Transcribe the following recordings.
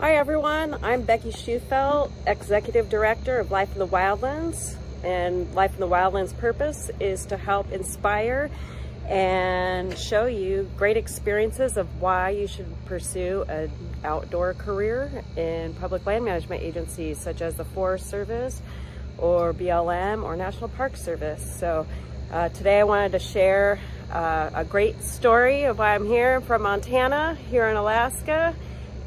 Hi everyone, I'm Becky Shufelt, Executive Director of Life in the Wildlands. And Life in the Wildlands purpose is to help inspire and show you great experiences of why you should pursue an outdoor career in public land management agencies such as the Forest Service or BLM or National Park Service. So uh, today I wanted to share uh, a great story of why I'm here from Montana, here in Alaska.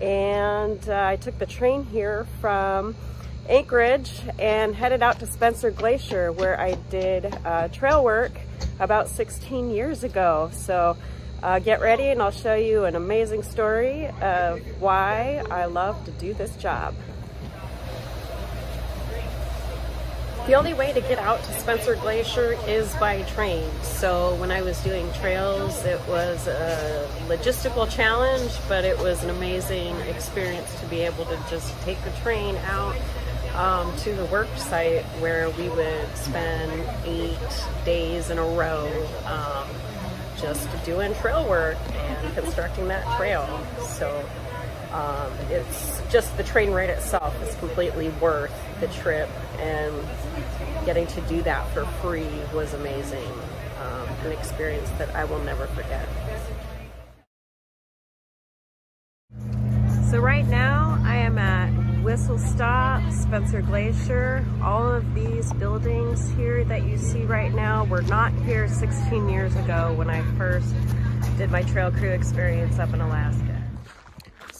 And uh, I took the train here from Anchorage and headed out to Spencer Glacier where I did uh, trail work about 16 years ago. So uh, get ready and I'll show you an amazing story of why I love to do this job. The only way to get out to Spencer Glacier is by train. So when I was doing trails, it was a logistical challenge, but it was an amazing experience to be able to just take the train out um, to the work site where we would spend eight days in a row um, just doing trail work and constructing that trail. So um, it's just the train ride itself is completely worth the trip and getting to do that for free was amazing. Um, an experience that I will never forget. So right now I am at Whistle Stop, Spencer Glacier. All of these buildings here that you see right now were not here 16 years ago when I first did my trail crew experience up in Alaska.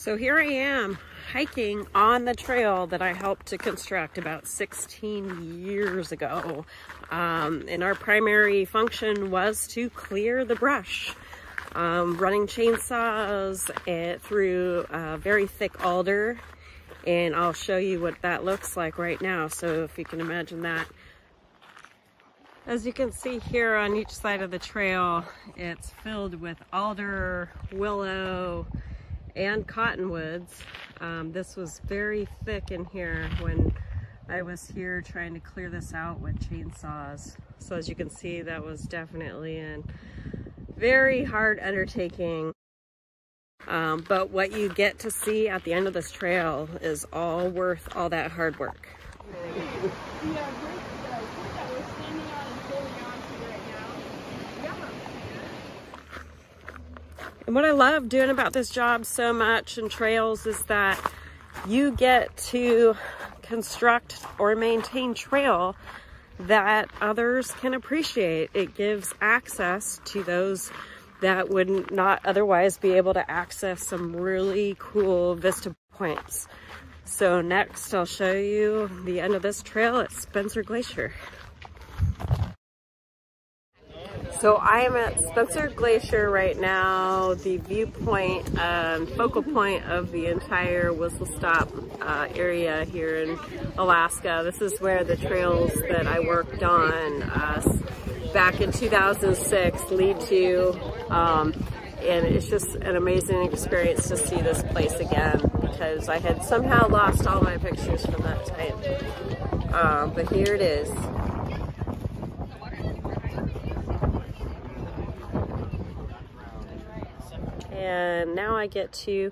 So here I am hiking on the trail that I helped to construct about 16 years ago. Um, and our primary function was to clear the brush. Um, running chainsaws eh, through very thick alder and I'll show you what that looks like right now. So if you can imagine that. As you can see here on each side of the trail, it's filled with alder, willow, and cottonwoods. Um, this was very thick in here when I was here trying to clear this out with chainsaws. So as you can see, that was definitely a very hard undertaking. Um, but what you get to see at the end of this trail is all worth all that hard work. And what I love doing about this job so much in trails is that you get to construct or maintain trail that others can appreciate. It gives access to those that would not otherwise be able to access some really cool vista points. So next I'll show you the end of this trail at Spencer Glacier. So I am at Spencer Glacier right now, the viewpoint, um, focal point of the entire Whistle Stop uh, area here in Alaska. This is where the trails that I worked on uh, back in 2006 lead to. Um, and it's just an amazing experience to see this place again because I had somehow lost all my pictures from that time. Um, but here it is. And now I get to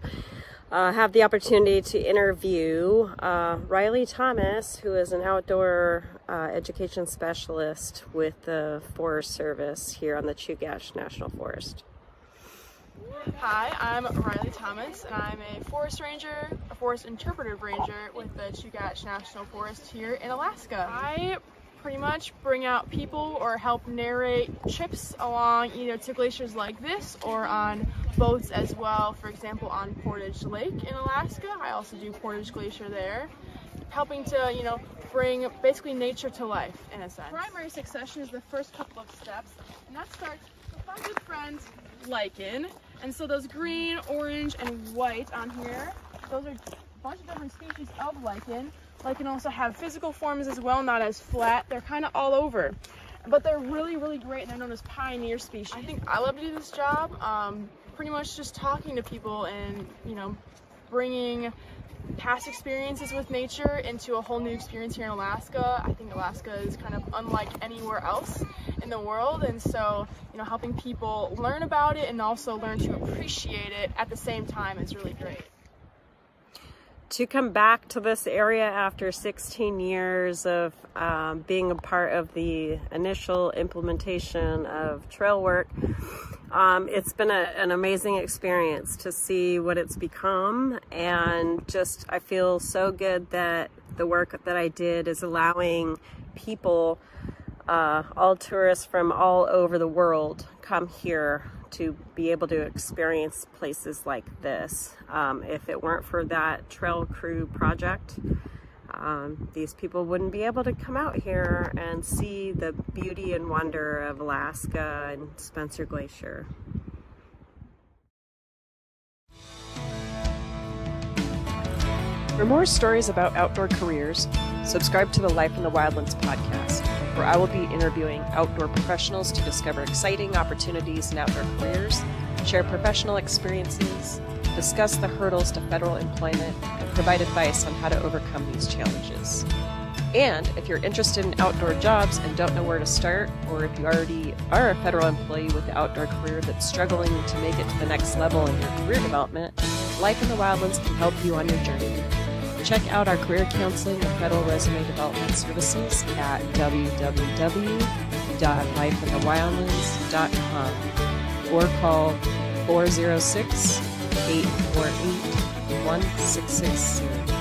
uh, have the opportunity to interview uh, Riley Thomas, who is an outdoor uh, education specialist with the Forest Service here on the Chugach National Forest. Hi, I'm Riley Thomas, and I'm a forest ranger, a forest interpretive ranger with the Chugach National Forest here in Alaska. I pretty much bring out people or help narrate trips along either to glaciers like this or on boats as well. For example, on Portage Lake in Alaska. I also do Portage Glacier there. Helping to, you know, bring basically nature to life in a sense. Primary succession is the first couple of steps, and that starts with my good friend, lichen. And so those green, orange, and white on here, those are a bunch of different species of lichen Lichen also have physical forms as well, not as flat. They're kind of all over. But they're really, really great, and they're known as pioneer species. I think I love to do this job. Um, pretty much just talking to people and, you know, bringing past experiences with nature into a whole new experience here in Alaska. I think Alaska is kind of unlike anywhere else in the world and so you know helping people learn about it and also learn to appreciate it at the same time is really great. To come back to this area after 16 years of um, being a part of the initial implementation of trail work, um, it's been a, an amazing experience to see what it's become. And just I feel so good that the work that I did is allowing people, uh, all tourists from all over the world come here to be able to experience places like this. Um, if it weren't for that trail crew project, um, these people wouldn't be able to come out here and see the beauty and wonder of Alaska and Spencer Glacier. For more stories about outdoor careers, subscribe to the Life in the Wildlands podcast, where I will be interviewing outdoor professionals to discover exciting opportunities in outdoor careers, share professional experiences, discuss the hurdles to federal employment, and provide advice on how to overcome these challenges. And if you're interested in outdoor jobs and don't know where to start, or if you already are a federal employee with an outdoor career that's struggling to make it to the next level in your career development, Life in the Wildlands can help you on your journey. Check out our career counseling and federal resume development services at www.lifeinthewildlands.com or call 406 848 1660.